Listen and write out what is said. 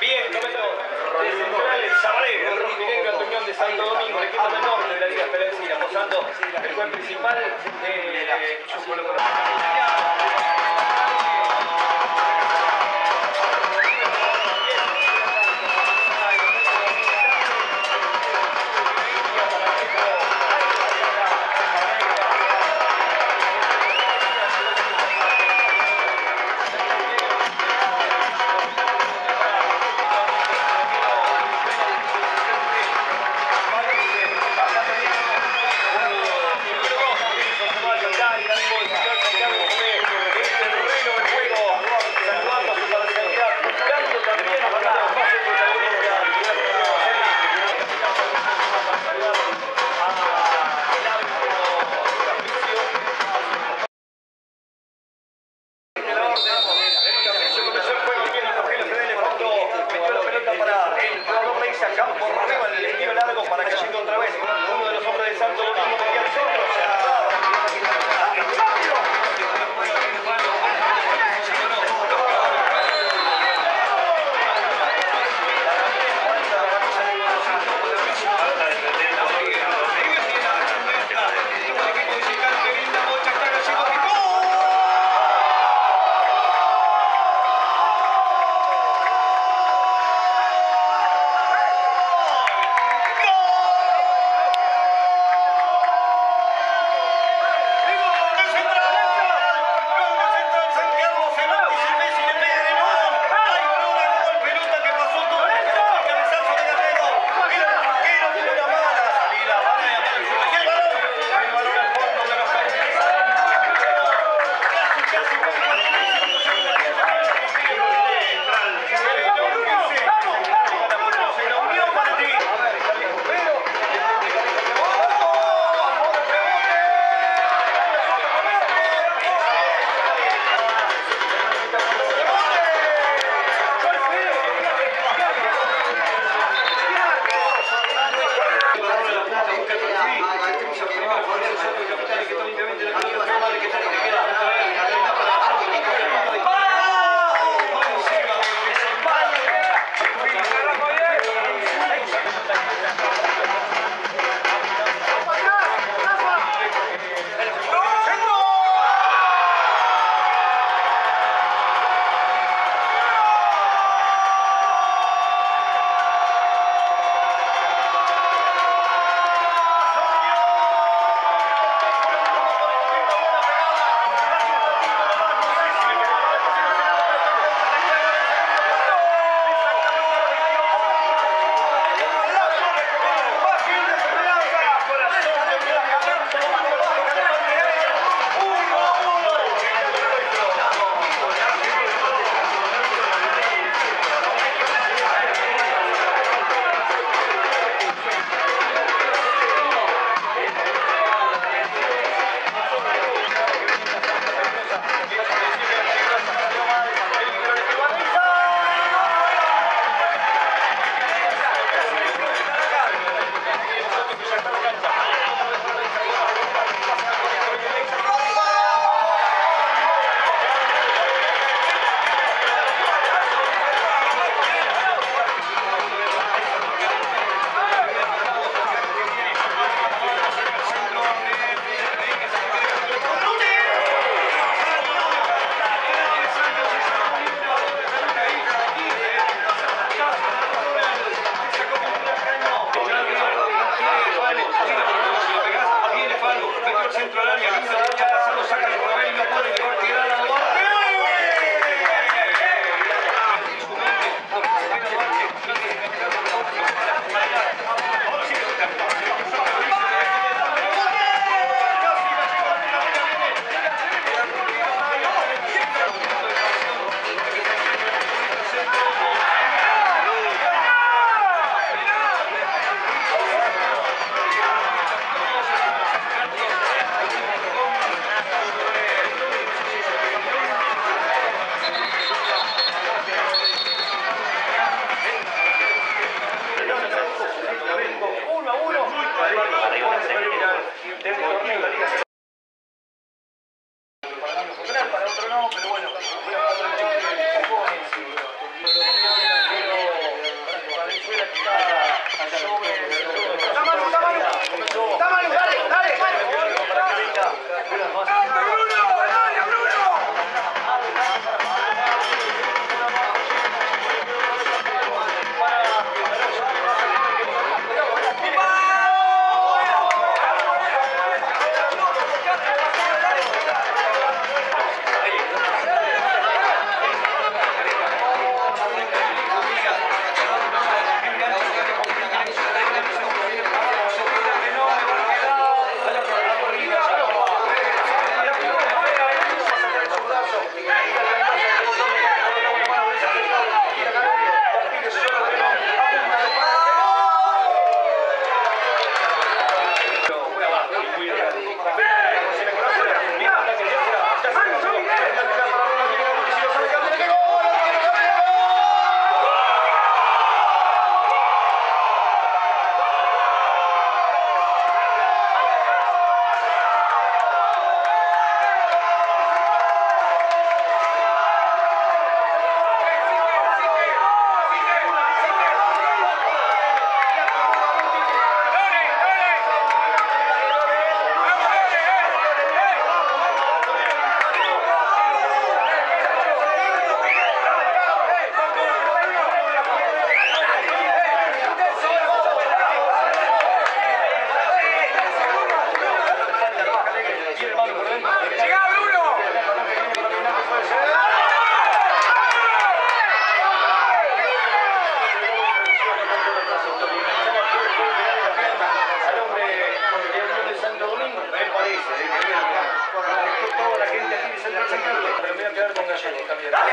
Bien, comento de Central Zabalero, el rojinegra Antoñón de Santo Domingo, el equipo del norte de la Liga Esperanza, posando el juez principal de. cambiare.